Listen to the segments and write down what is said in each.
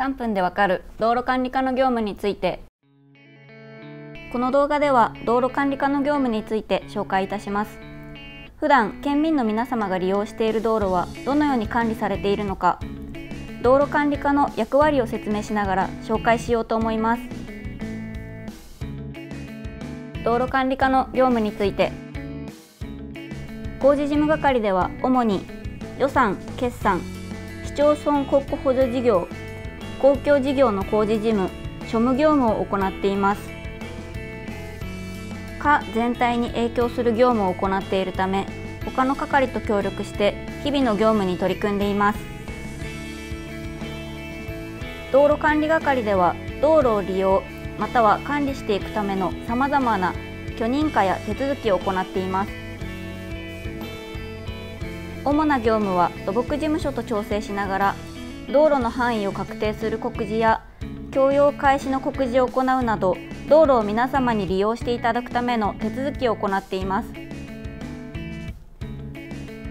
3分でわかる道路管理課の業務について。この動画では道路管理課の業務について紹介いたします。普段県民の皆様が利用している道路はどのように管理されているのか。道路管理課の役割を説明しながら紹介しようと思います。道路管理課の業務について。工事事務係では主に予算決算市町村国庫補助事業公共事業の工事事務庶務業務を行っています。課全体に影響する業務を行っているため他の係と協力して日々の業務に取り組んでいます。道路管理係では道路を利用または管理していくためのさまざまな許認可や手続きを行っています。主な業務は土木事務所と調整しながら道路の範囲を確定する告示や供用開始の告示を行うなど道路を皆様に利用していただくための手続きを行っています。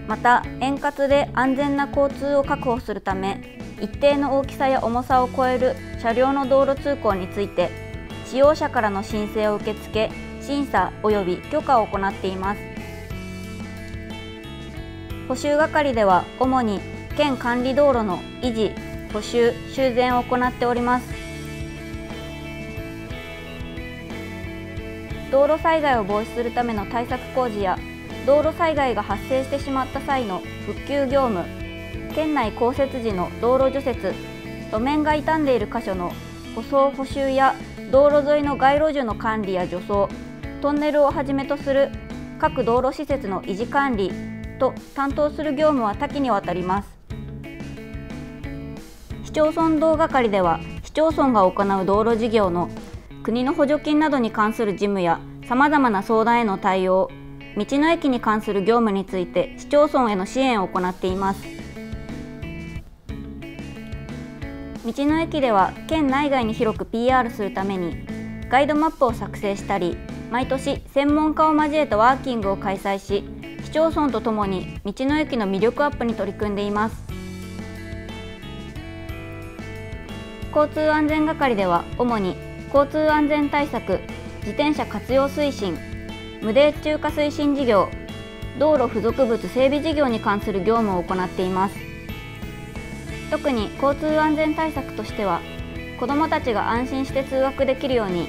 また円滑で安全な交通を確保するため一定の大きさや重さを超える車両の道路通行について使用者からの申請を受け付け審査及び許可を行っています。補修係では主に県管理道路の維持、補修、修繕を行っております。道路災害を防止するための対策工事や道路災害が発生してしまった際の復旧業務県内降雪時の道路除雪路面が傷んでいる箇所の舗装補修や道路沿いの街路樹の管理や除草トンネルをはじめとする各道路施設の維持管理と担当する業務は多岐にわたります。市町村道係では市町村が行う道路事業の国の補助金などに関する事務やさまざまな相談への対応道の駅に関する業務について市町村への支援を行っています。道の駅では県内外に広く PR するためにガイドマップを作成したり毎年専門家を交えたワーキングを開催し市町村とともに道の駅の魅力アップに取り組んでいます。交通安全係では主に交通安全対策自転車活用推進無泥中華推進事業道路付属物整備事業に関する業務を行っています。特に交通安全対策としては子どもたちが安心して通学できるように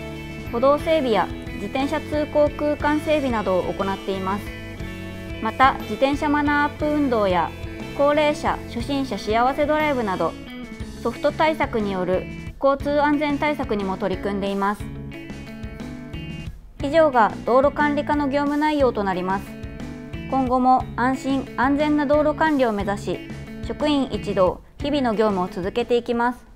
歩道整備や自転車通行空間整備などを行っています。また自転車マナーアップ運動や高齢者初心者幸せドライブなどソフト対策による交通安全対策にも取り組んでいます。以上が道路管理課の業務内容となります。今後も安心安全な道路管理を目指し職員一同日々の業務を続けていきます。